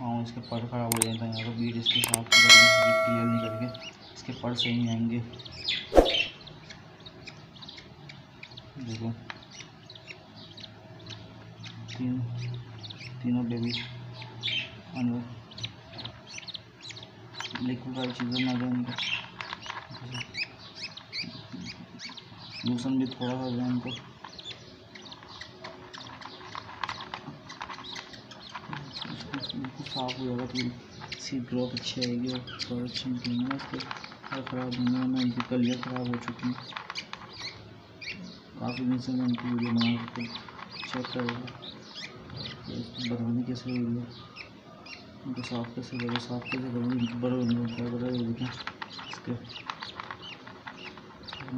ہاں اس کے پر خراب ہو جاتا ہے۔ یہاں پہ بیٹ اس کے صاف کلیئر نہیں کر کے اس کے پر صحیح نہیں آئیں گے۔ دیکھو۔ تین تینوں بیبی اندر لکوڈ والی چیزیں نہ دیں ان کو لوسن بھی تھوڑا ہو جائے ان کو بالکل صاف ہو جائے گا تو اس کی گروتھ اچھی آئے گی اور تھوڑا اچھا نکلیں گے اس کے اور خراب نہیں ہے میں ان کی کلیاں خراب ہو چکی ہیں کافی دن سے میں ان کی ویڈیو بنا کے چیک کر رہا تھا بتانے کیسے ہوئی ہے ان کو صاف کیسے کرے صاف کیسے کروں ان کی بڑے ہونے ہوتا ہے بڑے دیکھیں اس کے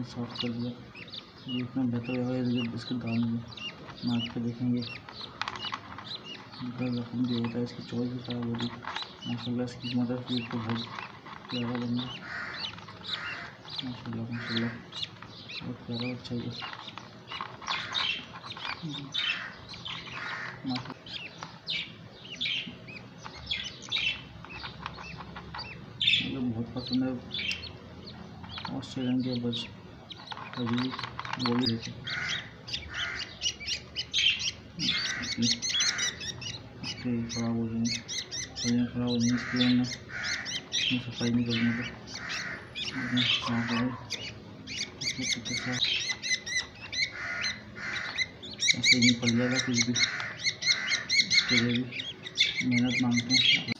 صاف کر دیا یہ اتنا بہتر ہوگا اس کے دام میں ناک پہ دیکھیں گے ان زخم بھی ہوتا ہے اس کی چوٹ بھی خراب ہوگی ماشاء اللہ اس کی مدر فیڈ کو بہت پیارا بنا ماشاء اللہ ماشاء اللہ بہت پیارا اچھا ہے؟ ماشاء بہت پسند ہے۔ آسٹریلین کے بچ ابھی وہ بھی دیکھے اس خراب ہو جائیں گے خراب ہو جائیں گے اس لیے میں صفائی نہیں کرنے کو صاف ہے ایسے نہیں پڑ جائے گا کچھ بھی اس کے لیے بھی محنت مانگتے ہیں